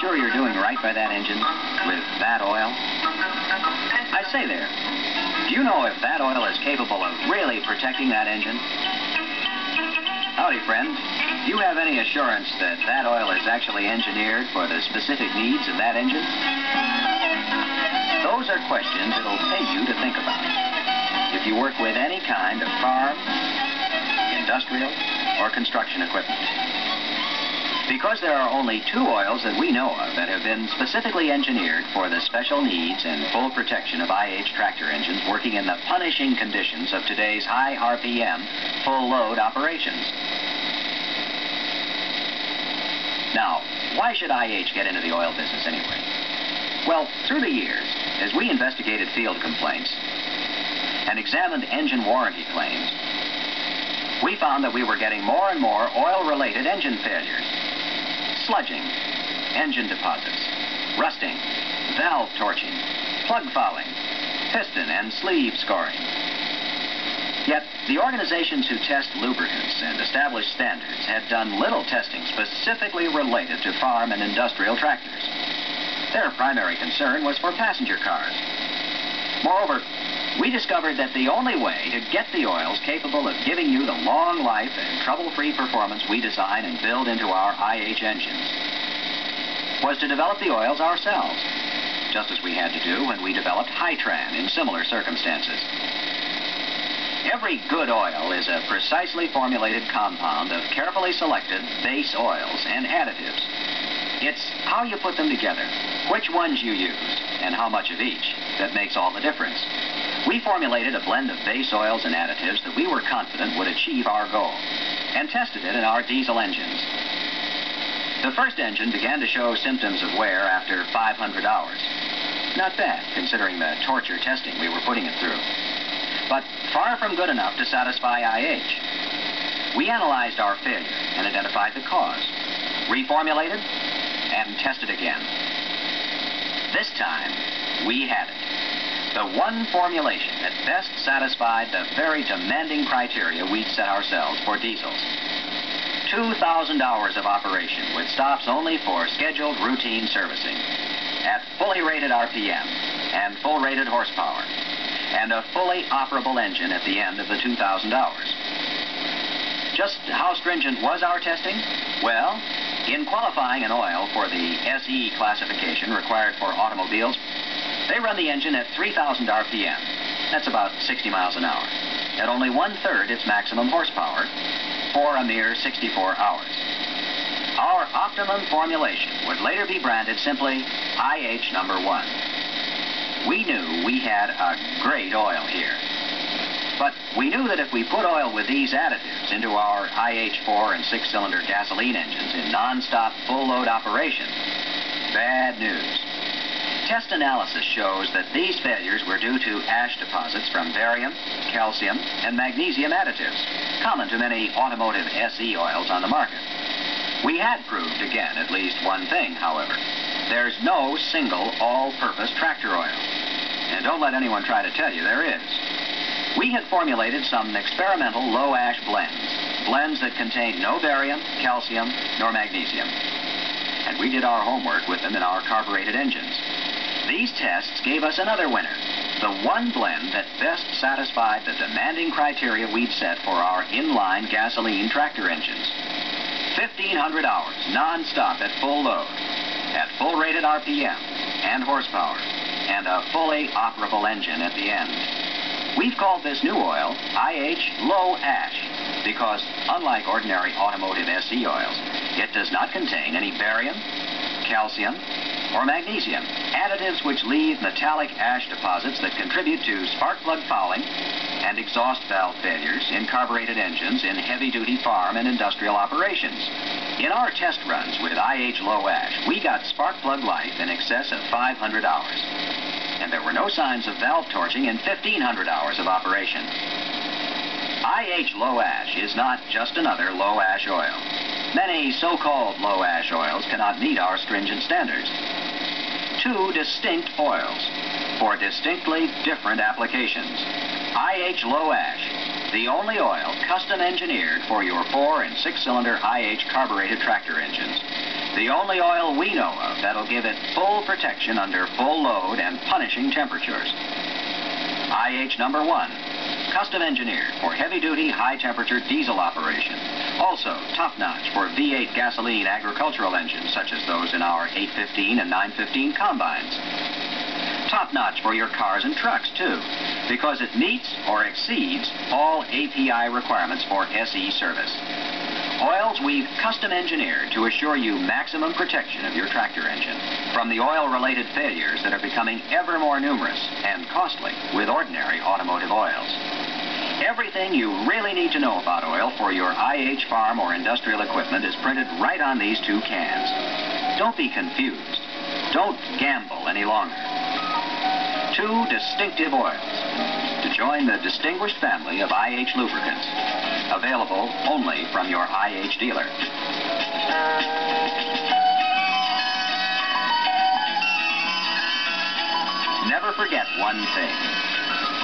sure you're doing right by that engine with that oil? I say there, do you know if that oil is capable of really protecting that engine? Howdy, friend. Do you have any assurance that that oil is actually engineered for the specific needs of that engine? Those are questions it'll pay you to think about. If you work with any kind of farm, industrial, or construction equipment. Because there are only two oils that we know of that have been specifically engineered for the special needs and full protection of IH tractor engines working in the punishing conditions of today's high RPM, full load operations. Now, why should IH get into the oil business anyway? Well, through the years, as we investigated field complaints and examined engine warranty claims, we found that we were getting more and more oil-related engine failures. Sludging, engine deposits, rusting, valve torching, plug fouling, piston and sleeve scoring. Yet, the organizations who test lubricants and establish standards had done little testing specifically related to farm and industrial tractors. Their primary concern was for passenger cars. Moreover, we discovered that the only way to get the oils capable of giving you the long life and trouble-free performance we design and build into our IH engines was to develop the oils ourselves, just as we had to do when we developed Hytran in similar circumstances. Every good oil is a precisely formulated compound of carefully selected base oils and additives. It's how you put them together, which ones you use, and how much of each that makes all the difference. We formulated a blend of base oils and additives that we were confident would achieve our goal, and tested it in our diesel engines. The first engine began to show symptoms of wear after 500 hours. Not bad, considering the torture testing we were putting it through but far from good enough to satisfy IH. We analyzed our failure and identified the cause, reformulated, and tested again. This time, we had it. The one formulation that best satisfied the very demanding criteria we'd set ourselves for diesels. 2,000 hours of operation with stops only for scheduled routine servicing at fully rated RPM and full rated horsepower and a fully operable engine at the end of the 2,000 hours. Just how stringent was our testing? Well, in qualifying an oil for the SE classification required for automobiles, they run the engine at 3,000 RPM. That's about 60 miles an hour. At only one-third its maximum horsepower for a mere 64 hours. Our optimum formulation would later be branded simply IH number one we knew we had a great oil here. But we knew that if we put oil with these additives into our IH4 and six-cylinder gasoline engines in non-stop full-load operation, bad news. Test analysis shows that these failures were due to ash deposits from barium, calcium, and magnesium additives, common to many automotive SE oils on the market. We had proved again at least one thing, however. There's no single all-purpose tractor oil. And don't let anyone try to tell you there is. We had formulated some experimental low-ash blends, blends that contained no barium, calcium, nor magnesium. And we did our homework with them in our carbureted engines. These tests gave us another winner, the one blend that best satisfied the demanding criteria we'd set for our inline gasoline tractor engines. 1,500 hours, non-stop at full load, at full rated RPM and horsepower, and a fully operable engine at the end. We've called this new oil IH Low Ash because, unlike ordinary automotive SE oils, it does not contain any barium, calcium, or magnesium, additives which leave metallic ash deposits that contribute to spark plug fouling and exhaust valve failures in carbureted engines in heavy-duty farm and industrial operations. In our test runs with IH Low Ash, we got spark plug life in excess of 500 hours. And there were no signs of valve torching in 1,500 hours of operation. IH Low Ash is not just another low ash oil. Many so-called low ash oils cannot meet our stringent standards two distinct oils for distinctly different applications. IH Low Ash, the only oil custom engineered for your four and six cylinder IH carbureted tractor engines. The only oil we know of that'll give it full protection under full load and punishing temperatures. IH number one, custom engineered for heavy-duty, high-temperature diesel operation. Also, top-notch for V8 gasoline agricultural engines, such as those in our 815 and 915 combines. Top-notch for your cars and trucks, too, because it meets or exceeds all API requirements for SE service. Oils we've custom engineered to assure you maximum protection of your tractor engine from the oil-related failures that are becoming ever more numerous and costly with ordinary automotive oils. Everything you really need to know about oil for your IH farm or industrial equipment is printed right on these two cans. Don't be confused. Don't gamble any longer. Two distinctive oils to join the distinguished family of IH lubricants. Available only from your IH dealer. Never forget one thing.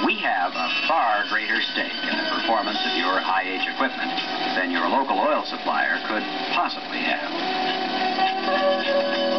We have a far greater stake in the performance of your IH equipment than your local oil supplier could possibly have.